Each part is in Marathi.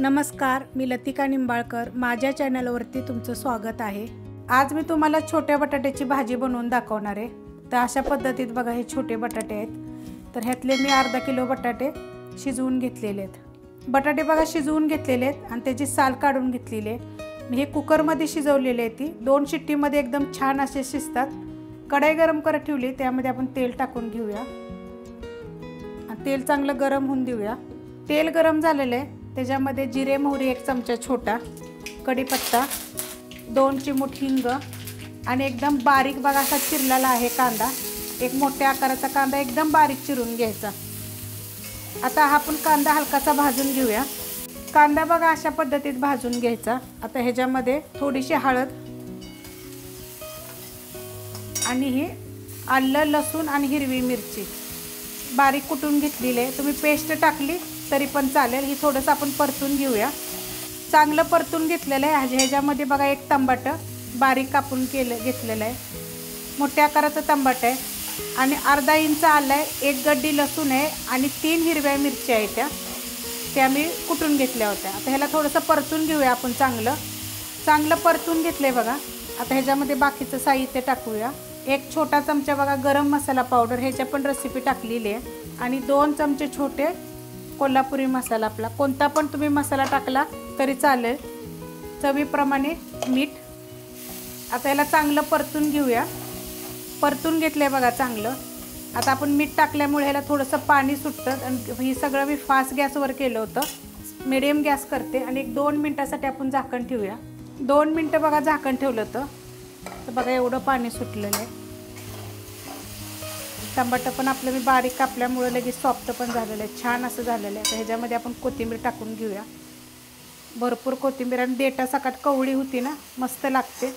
नमस्कार मी लतिका निंबाळकर. माझ्या चॅनलवरती तुमचं स्वागत आहे. आज मी तुम्हाला छोट्या बटाट्याची भाजी बनवून दाखवणार आहे. तर अशा पद्धतीत बघा हे छोटे बटाटे आहेत. तर ह्यातले मी अर्धा किलो बटाटे शिजवून घेतलेले आहेत. बटाटे बघा शिजवून घेतलेले आहेत आणि त्याची साल काढून घेतलेली आहे. मी हे कुकरमध्ये शिजवलेली आहे ती. दोन शिट्टीमध्ये एकदम छान असे शिजतात. कढाई गरम करत ठेवली त्यामध्ये आपण तेल टाकून घेऊया. आणि तेल चांगलं गरम होऊन देऊया. तेल गरम झालेलं आहे. त्याच्यामध्ये जिरे मोहरी एक चमचा छोटा कढीपत्ता दोन चिमूट हिंग आणि एकदम बारीक बघा असा चिरलेला आहे कांदा. एक मोठ्या आकाराचा कांदा एकदम बारीक चिरून घ्यायचा. आता हा आपण कांदा हलकासा भाजून घेऊया. कांदा बघा अशा पद्धतीत भाजून घ्यायचा. आता ह्याच्यामध्ये थोडीशी हळद आणि ही आलं लसूण आणि हिरवी मिरची बारीक कुटून घेतलेली आहे. तुम्ही पेस्ट टाकली तरी पण चालेल. ही थोडंसं आपण परतून घेऊया. चांगलं परतून घेतलेलं आहे. ह्याच्या ह्याच्यामध्ये बघा एक तंबाटं बारीक कापून केलं घेतलेलं आहे. मोठ्या आकाराचं तंबाट आहे. आणि अर्धा इंच आलं आहे एक गड्डी लसूण आहे आणि तीन हिरव्या मिरच्या आहेत त्या. त्या मी कुटून घेतल्या होत्या. आता ह्याला थोडंसं परतून घेऊया आपण चांगलं. चांगलं परतून घेतलं आहे बघा. आता ह्याच्यामध्ये बाकीचं साहित्य टाकूया. एक छोटा चमचा बघा गरम मसाला पावडर. ह्याच्या पण रेसिपी टाकलेली आहे. आणि दोन चमचे छोटे कोल्हापुरी मसाला आपला. कोणता पण तुम्ही मसाला टाकला तरी चालेल. चवीप्रमाणे मीठ. आता याला चांगलं परतून घेऊया. परतून घेतलं आहे बघा चांगलं. आता आपण मीठ टाकल्यामुळे ह्याला थोडंसं पाणी सुटतं आणि हे सगळं मी फास्ट गॅसवर केलं होतं. मिडियम गॅस करते आणि एक दोन मिनटासाठी आपण झाकण ठेवूया. दोन मिनटं बघा झाकण ठेवलं होतं. तर बघा एवढं पाणी सुटलेलं आहे. टमाटर पण आपलं मी बारीक कापल्यामुळं लगेच सॉफ्ट पण झालेलं आहे. छान असं झालेलं आहे. तर ह्याच्यामध्ये आपण कोथिंबीर टाकून घेऊया. भरपूर कोथिंबीर आणि देटा सकाट कवळी होती ना मस्त लागते.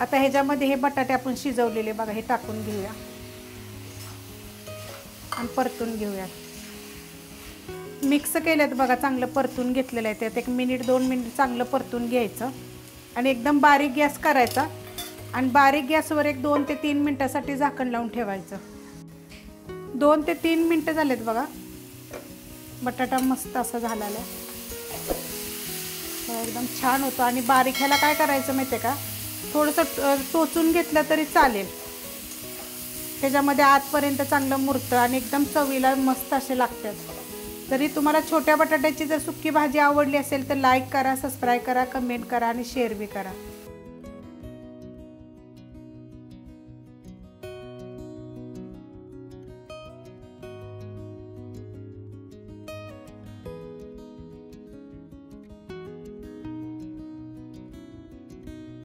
आता ह्याच्यामध्ये हे बटाटे आपण शिजवलेले बघा हे टाकून घेऊया. आणि परतून घेऊया. मिक्स केलेत बघा चांगलं परतून घेतलेलं आहे. त्यात एक मिनिट दोन मिनिट चांगलं परतून घ्यायचं. आणि एकदम बारीक गॅस करायचा. आणि बारीक गॅसवर एक दोन ते तीन मिनटासाठी झाकण लावून ठेवायचं. दोन ते तीन मिनटं झालेत बघा. बटाटा मस्त असा झालेला एकदम छान होतं. आणि बारीक ह्याला काय करायचं माहिती आहे का? थोडंसं टोचून घेतलं तरी चालेल. त्याच्यामध्ये आतपर्यंत चांगलं मुरतं आणि एकदम चवीला मस्त असे लागतात. जरी तुम्हाला छोट्या बटाट्याची जर सुक्की भाजी आवडली असेल तर लाईक करा सबस्क्राईब करा कमेंट करा आणि शेअर बी करा.